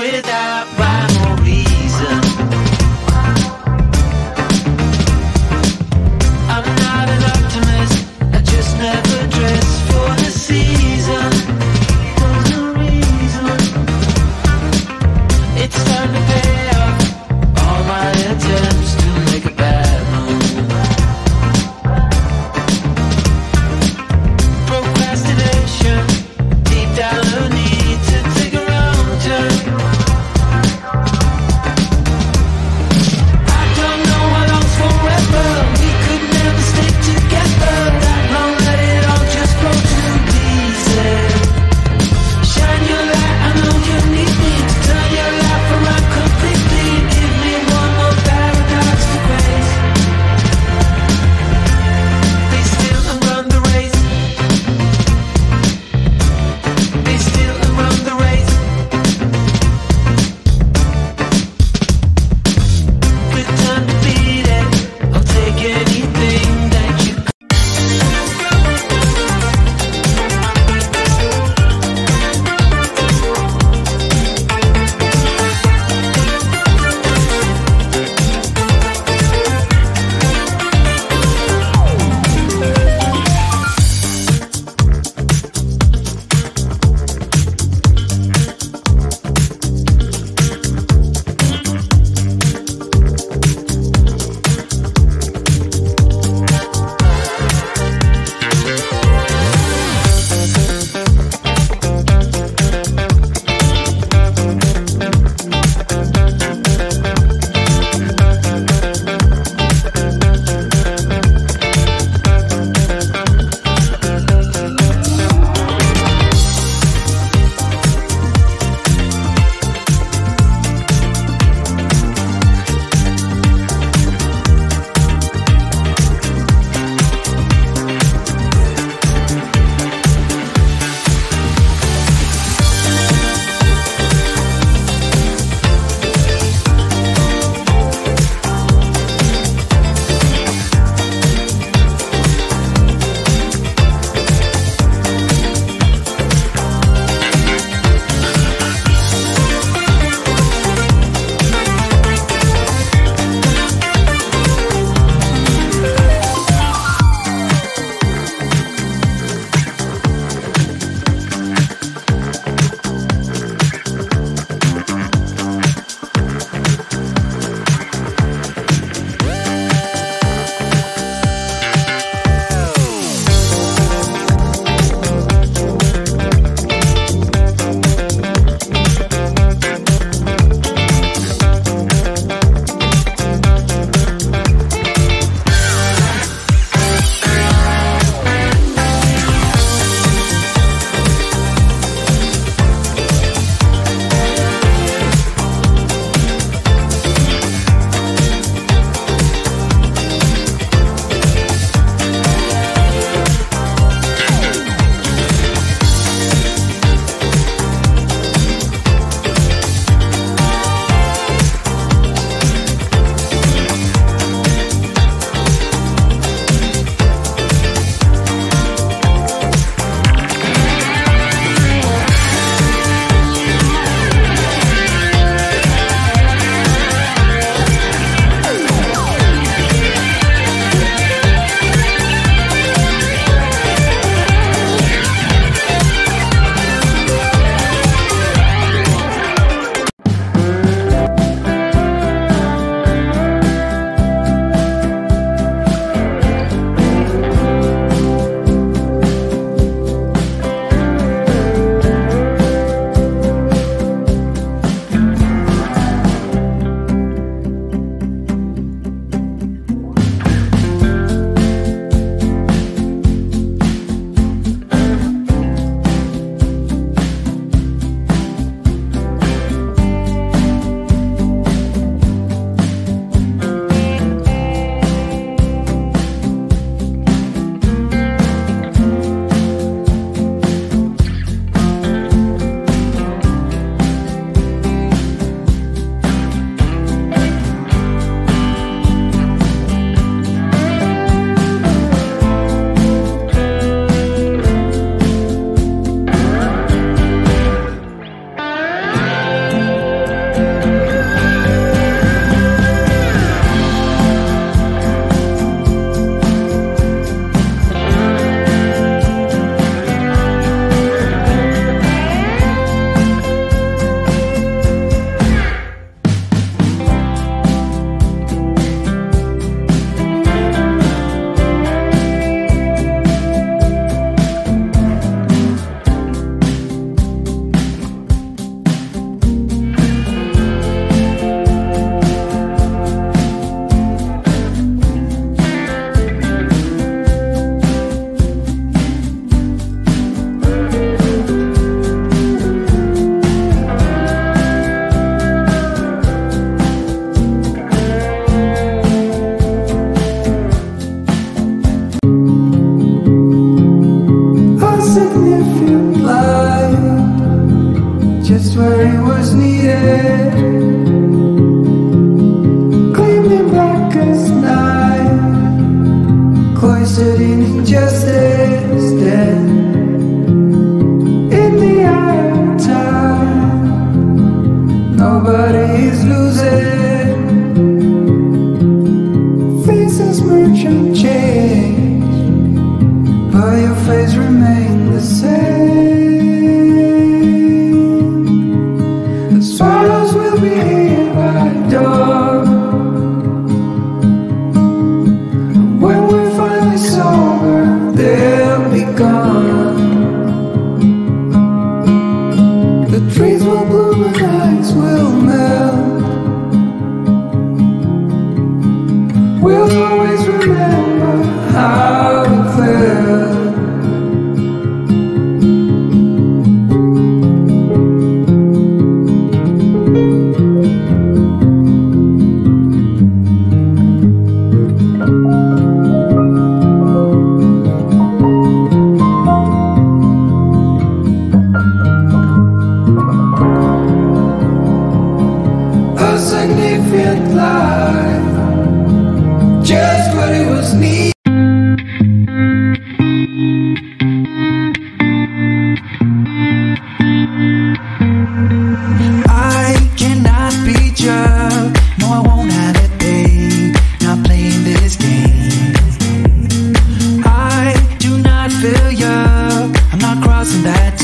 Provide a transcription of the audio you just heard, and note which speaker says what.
Speaker 1: without
Speaker 2: just where it was needed. Gleaming black as night, cloistered in injustice, dead. In the eye of time, nobody is losing. Faces merge and change, but your face remains the same. that